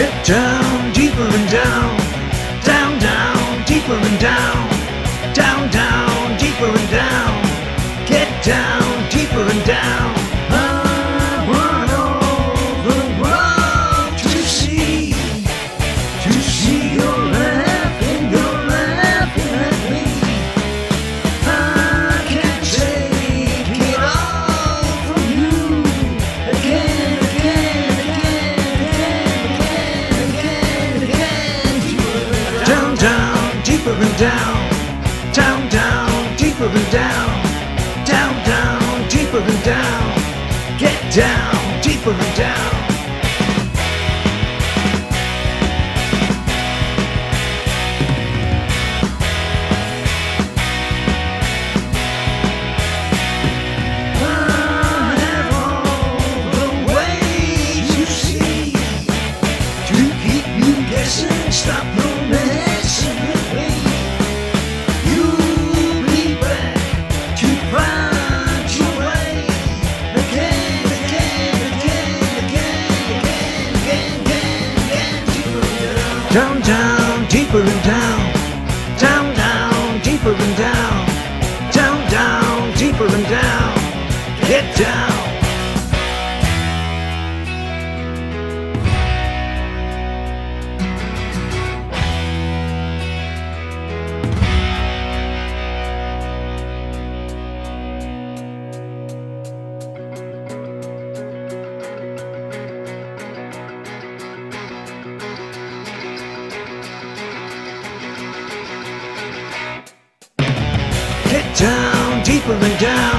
Get down, deeper and down. Down, down, deeper and down. Down, down, deeper and down. Get down, deeper and down. Down, down, deeper and down. Down, down, deeper and down. Get down, deeper and down. I down, deeper and down, down, down, deeper and down, down, down, deeper and down. Get down. Down.